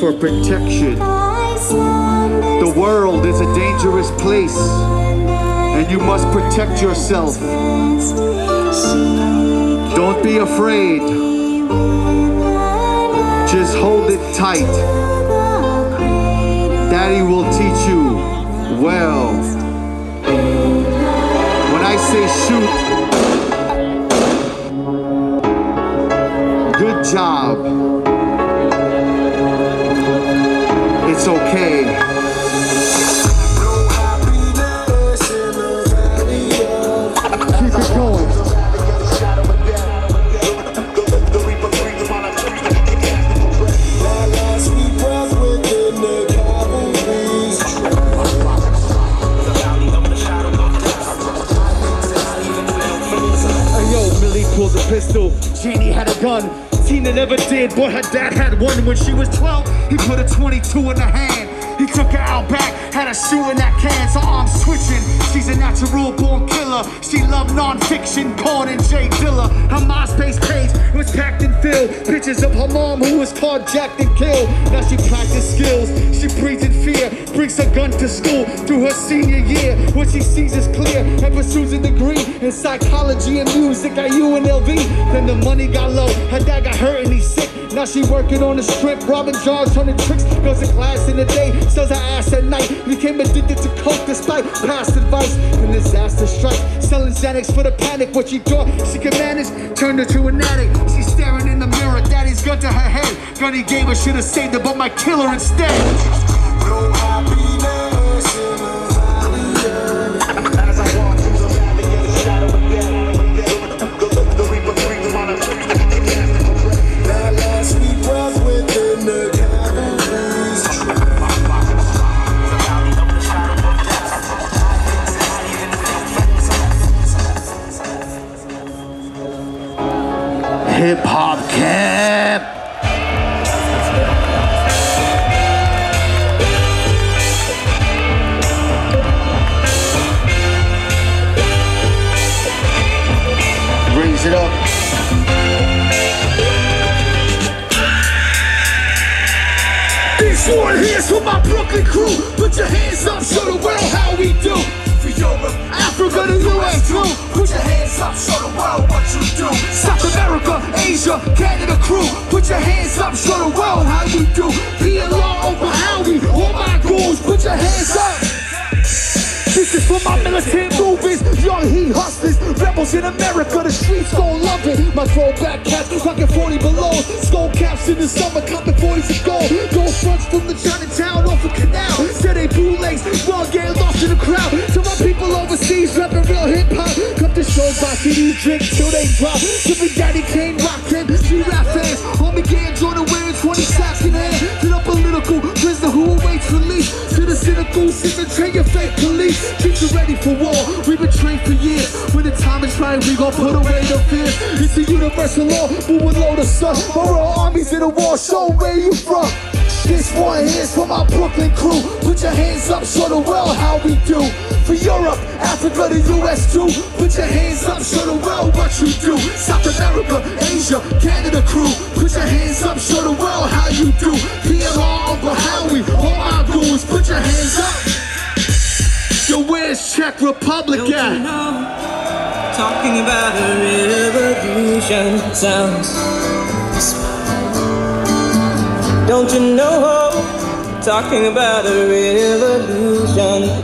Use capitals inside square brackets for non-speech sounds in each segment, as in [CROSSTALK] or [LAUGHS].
for protection. The world is a dangerous place, and you must protect yourself. Don't be afraid. Just hold it tight. Daddy will teach you well. When I say shoot, good job. It's okay. Pulled a pistol. Janie had a gun. Tina never did, but her dad had one when she was 12. He put a 22 in her hand. Took her out back, had her shooting that can, so arms switching. She's a natural born killer. She loved non-fiction, Korn and J Dilla. Her MySpace page was packed and filled. Pictures of her mom who was carjacked and killed. Now she practiced skills. She breathes in fear, brings her gun to school through her senior year. What she sees is clear and pursues a degree in psychology and music at UNLV. Then the money got low, her dad got hurt and he's sick. Now she working on the strip, robbing jars, turning tricks. Goes to class in the day, sells her ass at night. Became addicted to coke despite past advice. When disaster strike, selling Xanax for the panic. What she thought she could manage turned her to an addict. She's staring in the mirror, daddy's gun to her head. Gun he gave her should have saved her, but my killer instead. Hip hop camp. Raise it up. This one here's for my Brooklyn crew. Put your hands up, show the world how we do. For Europe, Africa, the US too. Put your hands up, show the world what you do. South America, Asia, Canada crew. Put your hands up, show the world how you do. PLR, Opa Howie, all my ghouls. Put your hands up. This is for my militant movies, young heat hustlers, rebels in America, the streets gon' love it. My throwback cats, rockin' 40 below, skull caps in the summer, copping 40s of gold. Gold fronts from the Chinatown off the canal, said they well get by drink till they drop. Big Daddy Kane, rock them, three rap fans, homie getting Jordan wearing 20 sacks in hand. To the political prisoner who awaits release, to the cynical, sit and train your fake police. Keep you ready for war. We've been trained for years. When the time is right, we gon' put away the fear. It's a universal law, but with load sun. For all armies in the war, show where you from. This one here's for my Brooklyn crew. Put your hands up, show the world how we do. For Europe, Africa, the US too. Put your hands up, show the world what you do. South America, Asia, Canada crew. Put your hands up, show the world how you do. PLR, Uncle Howie, all my goons. Put your hands up. Yo, where's Czech Republic Don't you at? know? Talking about a revolution sounds. Don't you know? Talking about a revolution.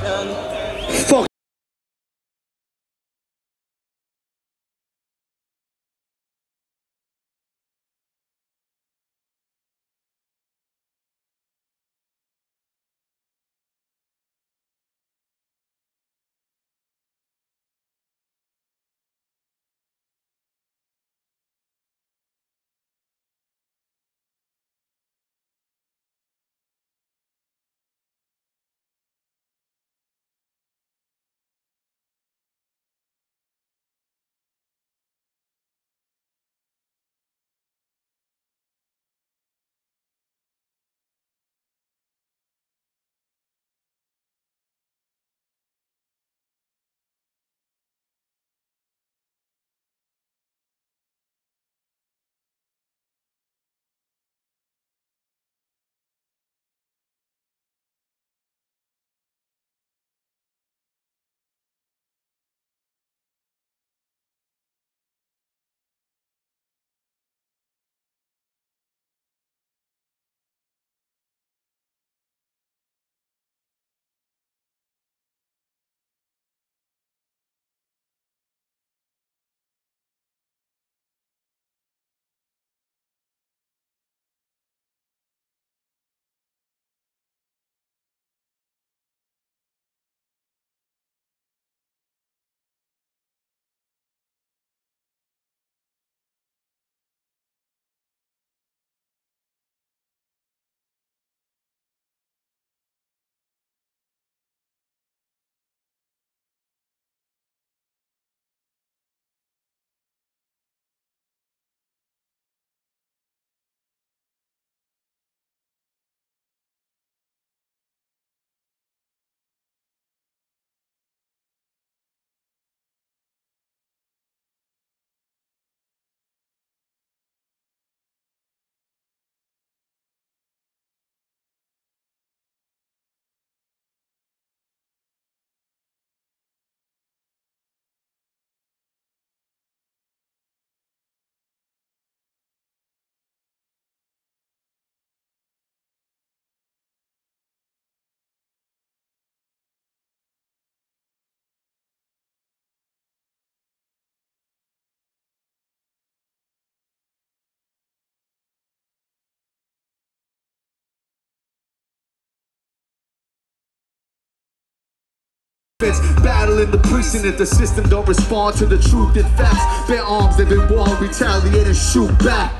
Battling the precinct if the system don't respond to the truth and facts. Bear arms, they've been warned, retaliate and shoot back.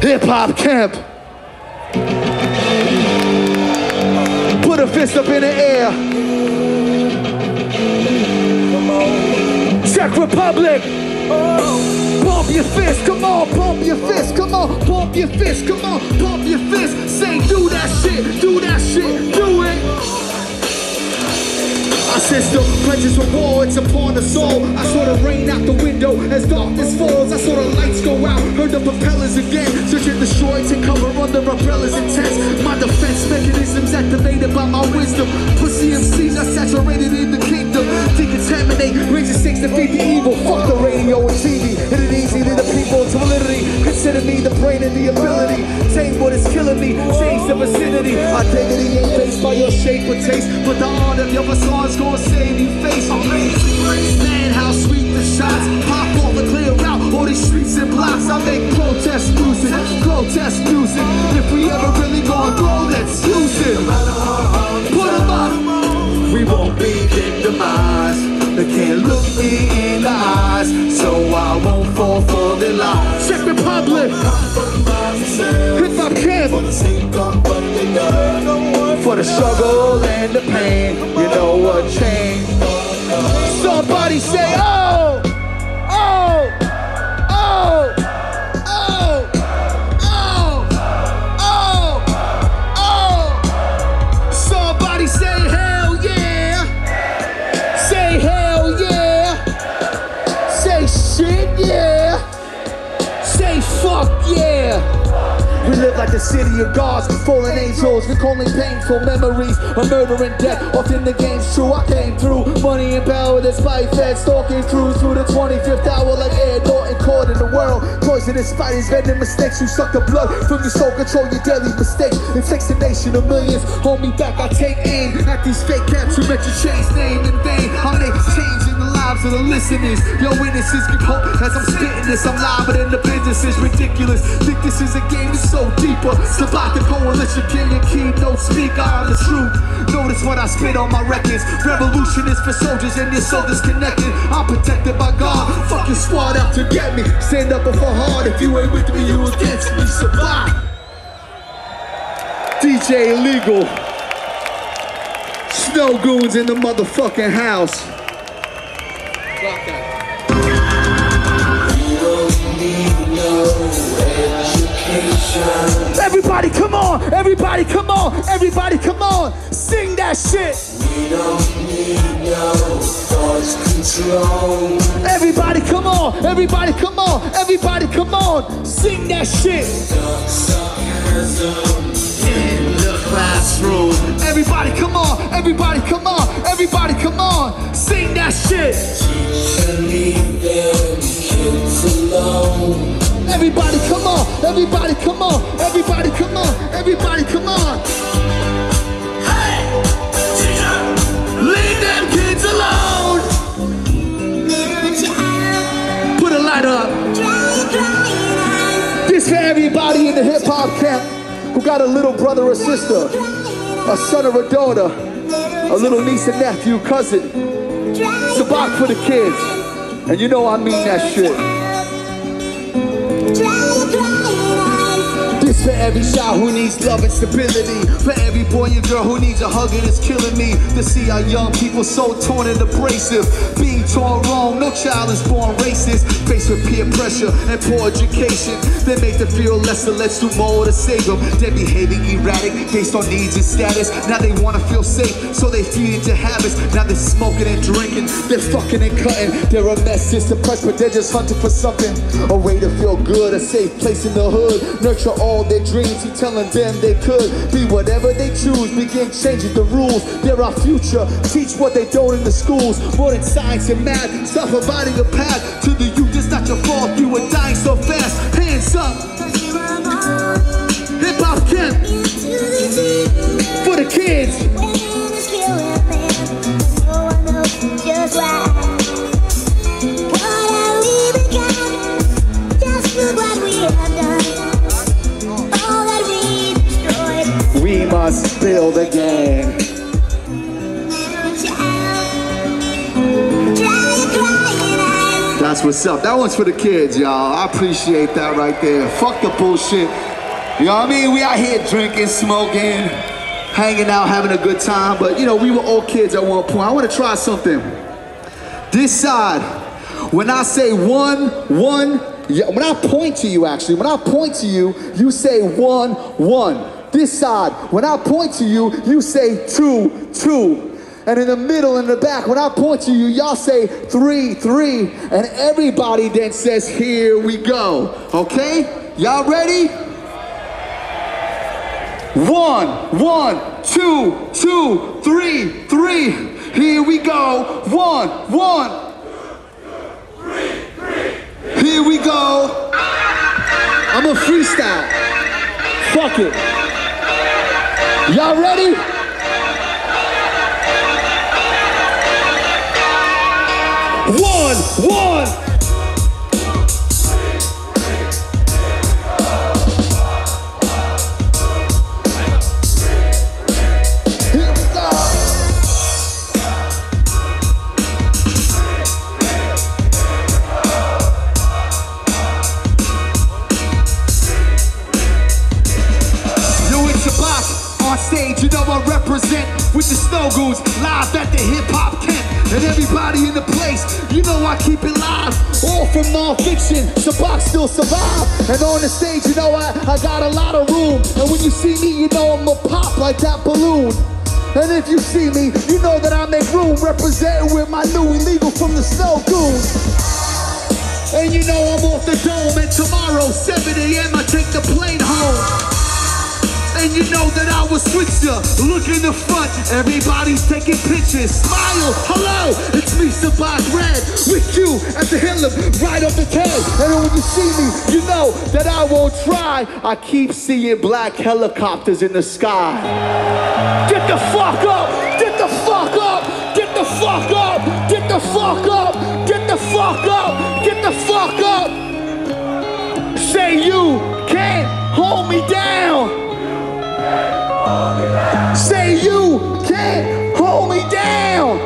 Hip hop camp. Put a fist up in the air. Czech Republic. Oh. Pump your fist, come on, pump your fist, come on, pump your fist, come on, pump your fist. Say, do that shit, do that shit, do it. Our system pledges it's upon us all. I saw the rain out the window as darkness falls. I saw the lights go out, heard the propellers again. Search and destroy, take cover under umbrellas intense. My defense mechanisms activated by my wisdom. Pussy MCs are saturated in the kingdom. Decontaminate, raise the stakes, defeat the evil. Fuck the radio and TV. It easy to the people to validity. Consider me the brain and the ability. Change what is killing me, change the vicinity. Our dignity ain't based by your shape or taste, but the art of your facades gonna save you face. Man, how sweet the shots. Pop off and clear out all these streets and blocks. I make protest music, protest music. If we ever really gonna grow, let's use it. Put 'em up. We won't be victimized. They can't look me in the eyes, so I won't fall for their lies. Czech Republic, hip hop camp. For the struggle and the pain, you know what changed. Somebody say, oh, the city of gods, fallen angels, recalling painful memories of murder and death. Often the game's true, I came through. Money and power, despite fed, stalking crews through the 25th hour like Ed Norton caught in the world. Poisonous spiders, vending mistakes. You suck the blood from your soul, control your daily mistakes. Takes a nation of millions. Hold me back, I take aim at these fake caps who meant to change name in vain. I make change the lives of the listeners. Your witnesses give hope as I'm spitting this. I'm live, in the business is ridiculous. Think this is a game that's so deeper. Survive the coalition, king and keynote speaker. I'm the truth. Notice what I spit on my records. Revolution is for soldiers and you're so disconnected. I'm protected by God. Fuck your squad out to get me. Stand up for hard. If you ain't with me, you against me. Survive. DJ Illegal. Snowgoons in the motherfucking house. Everybody, come on! Everybody, come on! Everybody, come on! Sing that shit! We don't need no thoughts control. Everybody, come on! Everybody, come on! Everybody, come on! Sing that shit! In the classroom. Everybody, come on! Everybody, come on! Shit! Teacher, leave them kids alone. Everybody, come on! Everybody, come on! Everybody, come on! Everybody, come on! Hey! Leave them kids alone! Put a light up. This for everybody in the hip hop camp who got a little brother or sister, a son or a daughter, a little niece and nephew, cousin. Sabac for the kids. And you know I mean that shit. This for every child who needs love and stability. For every boy and girl who needs a hug and it's killing me. To see our young people so torn and abrasive. Being torn wrong, no child is born racist. Faced with peer pressure and poor education. They make them feel lesser, let's do more to save them. They're behaving erratic based on needs and status. Now they wanna feel safe, so they feed into habits. Now they're smoking and drinking, they're fucking and cutting. They're a mess, just depressed, but they're just hunting for something. A way to feel good, a safe place in the hood. Nurture all their dreams, he telling them they could be whatever they choose. Begin changing the rules, they're our future. Teach what they don't in the schools. More than science and math, start providing a path to the youth. It's not your fault, you were dying so fast. Hands up, hip hop camp for the kids. must build again. That's what's up. That one's for the kids, y'all. I appreciate that right there. Fuck the bullshit. You know what I mean? We out here drinking, smoking, hanging out, having a good time. But, you know, we were all kids at one point. I want to try something. This side, when I say one, one, when I point to you, actually, when I point to you, you say one, one. This side, when I point to you, you say two, two. And in the middle and the back, when I point to you, y'all say three, three. And everybody then says, here we go. Okay? Y'all ready? One, one, two, two, three, three. Here we go. One, one. Here we go. I'm a freestyle. Fuck it. Y'all ready? One, one. From non-fiction, Sabac still survive. And on the stage, you know I, I got a lot of room. And when you see me, you know I'ma pop like that balloon. And if you see me, you know that I make room representing with my new illegal from the Snowgoons. And you know I'm off the dome and tomorrow 7 a.m. I take the plane home. And you know that I was switcher. Look in the front, everybody's taking pictures. Smile, hello, it's me, Sabac Red, with you at the helm, right off the tail. And when you see me, you know that I won't try. I keep seeing black helicopters in the sky. Get the fuck up! Get the fuck up! Get the fuck up! Get the fuck up! Get the fuck up! Get the fuck up! Say you can't hold me down! Say you can't hold me down!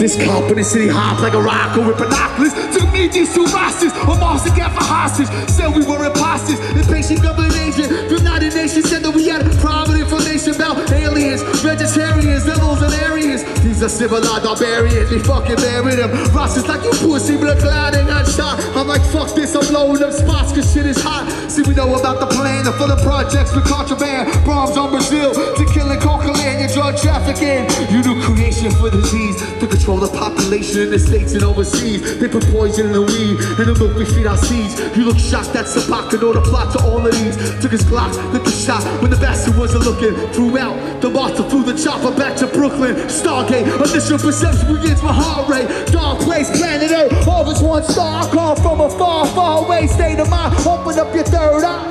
This company city hop like a rocker with binoculars. Took me these two rosters, almost to get for hostage. Said we were imposters, impatient government agent. The United Nations said that we had private information about aliens, vegetarians, devils, and Aryans. These are civilized barbarians, we fucking bury them. Rosters like you pussy, blood clot and shot. I'm like, fuck this, I'm blowing up spots cause shit is hot. See, we know about the plan, the full of projects with contraband. Bombs on Brazil to killing coca and drug trafficking. You do creation for disease to control the population in the states and overseas. They put poison in the weed and the milk we feed our seeds. You look shocked that the could know the plot to all of these. Took his Glock, took a shot when the bastard wasn't looking. Threw out the monster, flew the chopper back to Brooklyn. Stargate, initial perception begins my heart rate. Dark place, planet Earth, always one star. I come from a far, far away state of mind. Open up your third eye.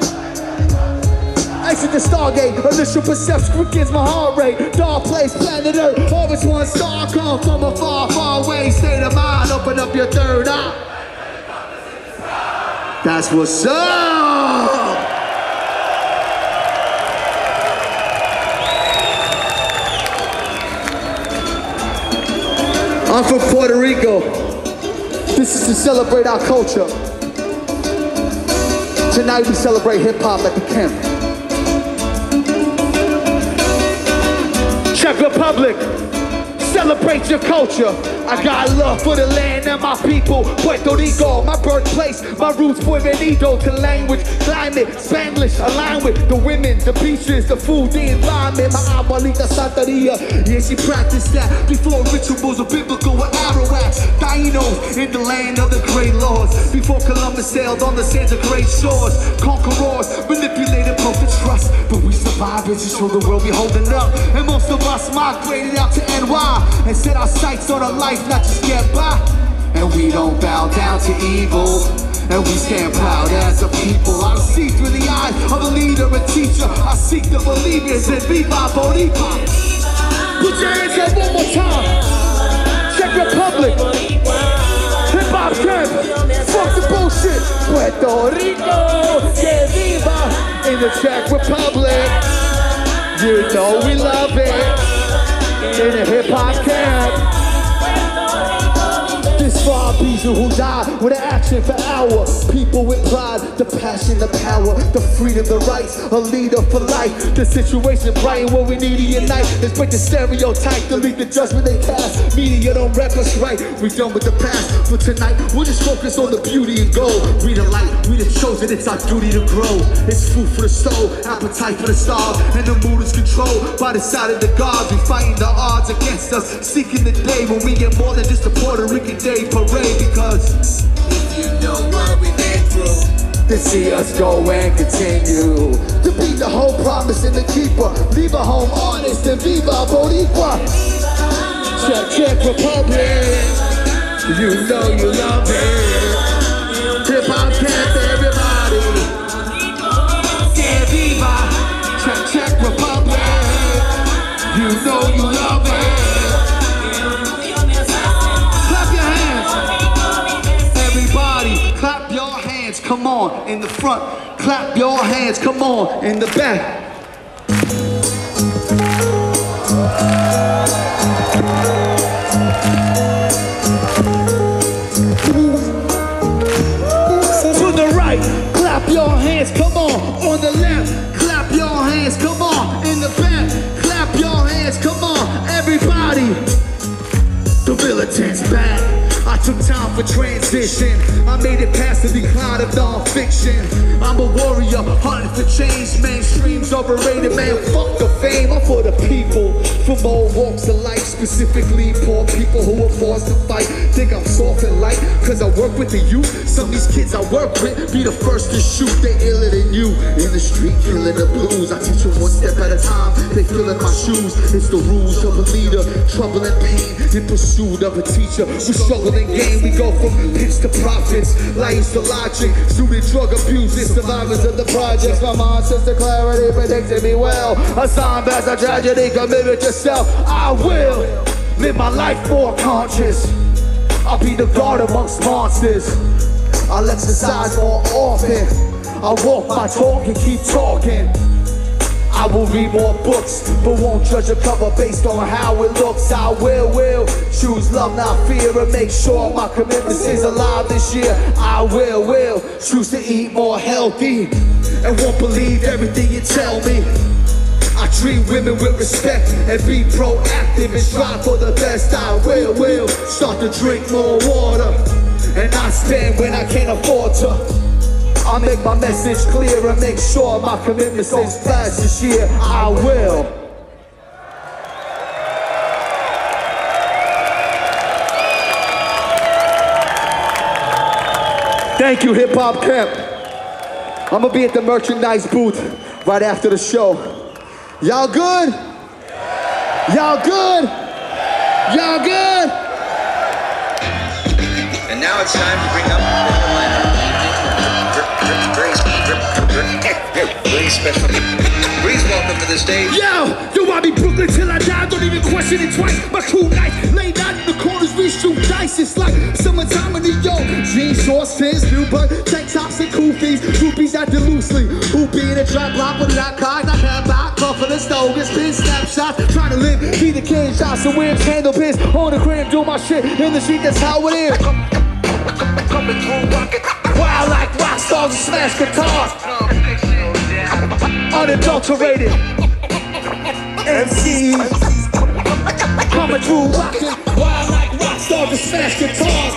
Exit the Stargate, initial perception begins my heart rate. Dark place, planet Earth, always one star. Come from a far, far away state of mind. Open up your third eye. That's what's up. I'm from Puerto Rico. This is to celebrate our culture. Tonight we celebrate hip hop at the camp. Republic, celebrate your culture. I got love for the land and my people. Puerto Rico, my birthplace, my roots Puerto to language, climate, Spanglish, align with the women, the beaches, the food, the environment. My abuelita Santeria, yeah, she practiced that before rituals of biblical with Arawaks, In the land of the great lords. Before Columbus sailed on the sands of great shores, conquerors manipulated the trust, but we survived and just show the world we holding up. And most of us migrated out to NY and set our sights on a life, not just get by. And we don't bow down to evil. And we stand proud as a people. I see through the eyes of a leader and teacher. I seek the believers and Viva Boricua. Put your hands up one more time. Czech Republic. Camp. Fuck the bullshit. Puerto Rico. Que viva in the Czech Republic. You know we love it. In a hip hop camp. This for who die with an action for our people with pride, the passion, the power, the freedom, the rights, a leader for life. The situation bright what we need to unite is break the stereotype, delete the judgment they cast. Media don't rep us right. We done with the past, but tonight we'll just focus on the beauty and gold. We the light, we the chosen. It's our duty to grow. It's food for the soul, appetite for the starved, and the mood is controlled by the side of the gods. We fighting the odds against us, seeking the day when we get more than just a Puerto Rican Day parade. Because If you know what we've been through. to see us go and continue to be the whole promise and the keeper. Leave a home honest and viva Boricua. Check, check Republic. You know you love it. Hip hop camp, everybody. Yeah, viva. Check, check Republic. You know you Come on, in the front. Clap your hands. Come on, in the back. Took time for transition. I made it past the decline of Non Phixion. I'm a warrior, hunting for change. Mainstream's overrated, man. Fuck the fame. I'm for the people from all walks of life, specifically poor people who are forced to fight. Think I'm soft and light, cause I work with the youth. Some of these kids I work with be the first to shoot. They iller than you. In the street, killing the blues. I teach them one step at a time. They feeling my shoes. It's the rules of a leader. Trouble and pain in pursuit of a teacher. We struggle and game. We go from pitch to profits. Lies to logic. Student drug abuse. It's survivors of the projects. My mind says the clarity predicted me well. A sign as a tragedy. Commit it yourself. I will live my life more conscious. I'll be the guard amongst monsters. I'll exercise more often. I'll walk my talk and keep talking. I will read more books, but won't judge a cover based on how it looks. I will, will choose love, not fear, and make sure my commitment is alive this year. I will, will choose to eat more healthy, and won't believe everything you tell me. I treat women with respect and be proactive and strive for the best. I will, will start to drink more water and not spend when I can't afford to. I'll make my message clear and make sure my commitment stays fast this year. I will. Thank you, Hip Hop Camp. I'm gonna be at the merchandise booth right after the show. Y'all good? Y'all good? Y'all good? And now it's time to bring up Please welcome to the stage. Yo, yo, I be Brooklyn till I die. Don't even question it twice. My cool night, late out in the corners, we shoot dice. It's like summertime in New York. Jeans, shorts, Tims, new bird, tank tops and koofies. Groupies acting loosely. Who be in a trap block with that cars? I can't buy cough for the stove. It's snapshots. Trying to live, be the king, shots and whips, handle pins on the crib, do my shit in the street. That's how it is. Coming through rocket. Wild like rock stars and smash guitars. Unadulterated. MCs. Coming through rockin'. Wild like rock stars and smash guitars.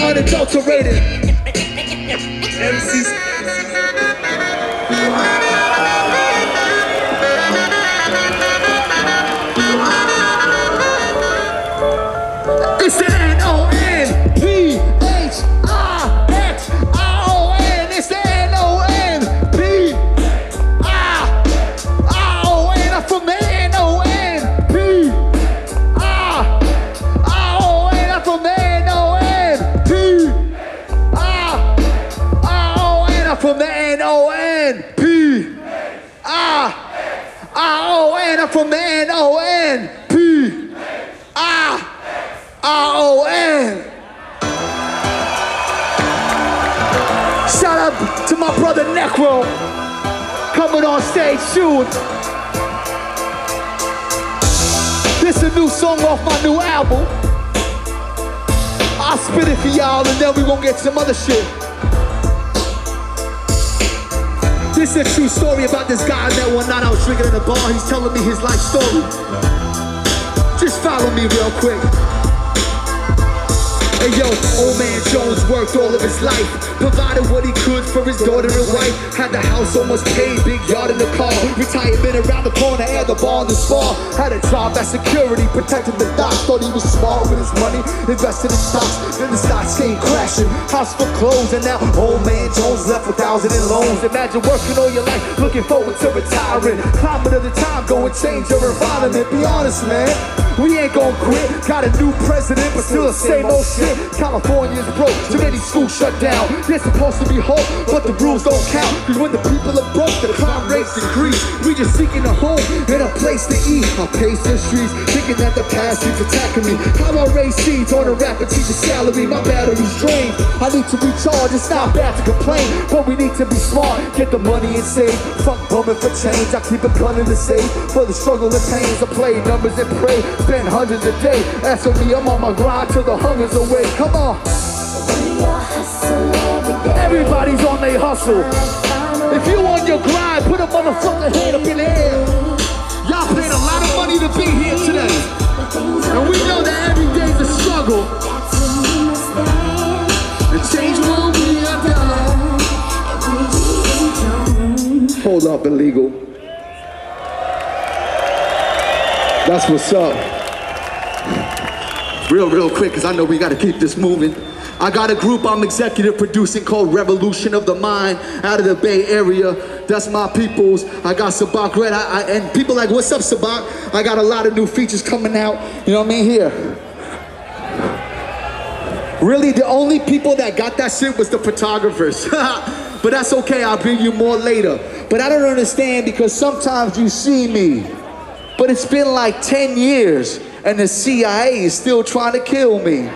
Unadulterated. MCs. Coming on stage soon. This a new song off my new album. I'll spit it for y'all and then we gon' get some other shit. This is a true story about this guy met one night. I was drinking in a bar. He's telling me his life story. Just follow me real quick. Hey yo, old man Jones worked all of his life, provided what he could for his daughter and wife. Had the house almost paid, big yard in the car. Retirement around the corner, had the bar in the spa. Had a job at security, protected the dock. Thought he was smart with his money, invested in stocks. Then the stocks came crashing, house foreclosed, and now old man Jones left with thousand in loans. Imagine working all your life, looking forward to retiring. Climate of the time, go and change your environment. Be honest, man. We ain't gon' quit. Got a new president, but still the same old shit. California's broke, too many schools shut down. They're supposed to be hope, but the rules don't count. Cause when the people are broke, the crime rates increase. We just seeking a home and a place to eat. I pace the streets, thinking that the past keeps attacking me. How I raise seeds on a rapper teacher salary. My battery's drained. I need to recharge. It's not bad to complain, but we need to be smart. Get the money and save. Fuck bumming for change. I keep a gun in the safe for the struggle and pains. I play numbers and pray. Spend hundreds a day. As for me, I'm on my grind till the hunger's away. Come on. Everybody's on their hustle. If you on your grind, put a motherfucking head up in the air. Y'all paid a lot of money to be here today. And we know that every day's a struggle. The change won't be undone. Hold up, illegal. That's what's up. Real, real quick, because I know we got to keep this moving. I got a group I'm executive producing called Revolution of the Mind out of the Bay Area. That's my peoples. I got Sabac Red. I, I, and people like, what's up, Sabac? I got a lot of new features coming out. You know what I mean? Here. Really, the only people that got that shit was the photographers. [LAUGHS] but that's okay, I'll bring you more later. But I don't understand because sometimes you see me, but it's been like 10 years and the CIA is still trying to kill me.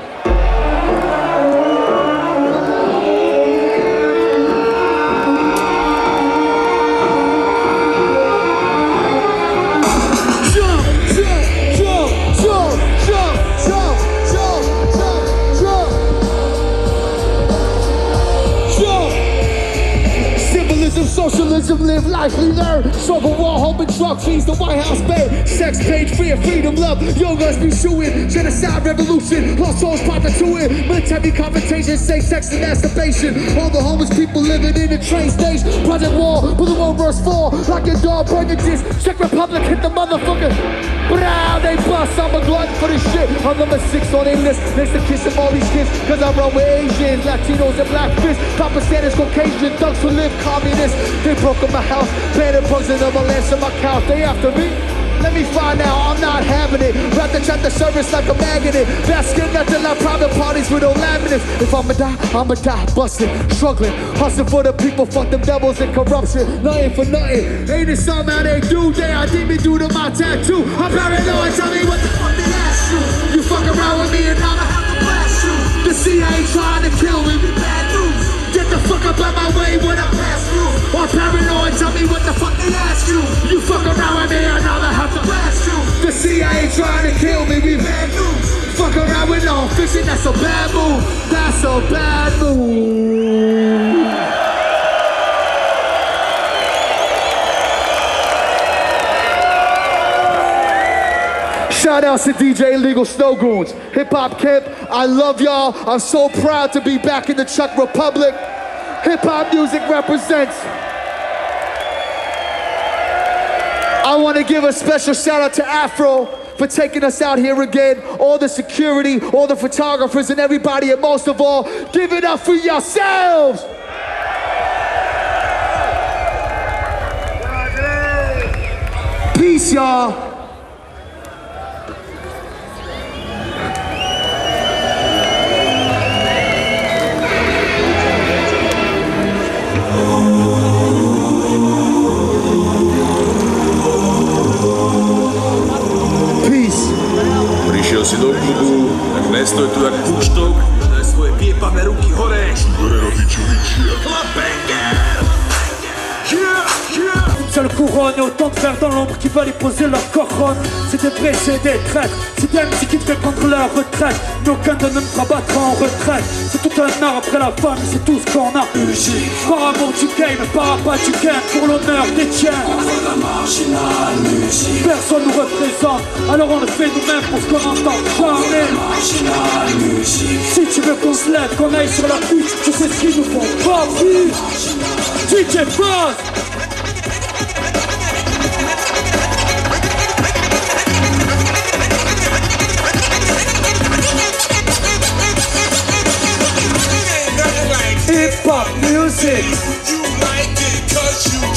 Socialism, live life, we learn. Struggle, war, hope, and drug fees, the White House bed. Sex, page, fear, freedom, love. Young us be shooting. Genocide, revolution. Lost souls, prostituting. Military confrontation, safe sex, and masturbation. All the homeless people living in the train station. Project Wall, Boulevard verse 4. Like your dog, burn your disc. Czech Republic, hit the motherfucker. Brow, they bust. I'm a glutton for this shit. I'm number six on their list. Next to kissing all these kids. Cause I run with Asians, Latinos, and black fists. Pakistanis, Caucasian, thugs who live communists. They broke up my house. Banner bugs in my lance on my couch. They after me. Let me find out, I'm not having it. Rather check the service like a magnet. Basking nothing like private parties with no laminates. If I'ma die, I'ma die busting, struggling, hustling for the people. Fuck them devils and corruption. Nothing for nothing. Ain't it somehow they do? They I did me due to my tattoo. I'm paranoid. Tell me what the fuck they ask you. You fuck around with me and I'ma have to blast you. The CIA trying to kill me. Bad news. Get the fuck up out my way when I pass through. I'm paranoid, tell me what the fuck they ask you. You fuck around with me, and I'll have to blast you. The CIA trying to kill me, we bad news. Fuck around with no fiction, that's a bad move. That's a bad move. Shout outs to DJ Illegal Snowgoons, Hip Hop Camp. I love y'all. I'm so proud to be back in the Czech Republic. Hip hop music represents. I want to give a special shout out to Afro for taking us out here again. All the security, all the photographers, and everybody, and most of all, give it up for yourselves. Peace, y'all. Si do klubu, tak nestoj tu jak puštok, daj svoje piepavé ruky hore. Hore rodičovičia. Klapenga. Yeah, couronne et autant de frères dans l'ombre qui veulent y poser leur couronne. C'est des c'est des traîtres. C'est des MC qui fait prendre leur retraite. Mais aucun de nous ne fera battre en retraite. C'est tout un art après la femme, c'est tout ce qu'on a. Par amour du game, par appât du game, pour l'honneur des tiens. Personne nous représente, alors on le fait nous-mêmes pour ce qu'on entend jamais. Si tu veux qu'on se lève, qu'on aille sur la piste, tu sais ce qu'ils nous font pas vivre. DJ hip-hop music. You like it cause you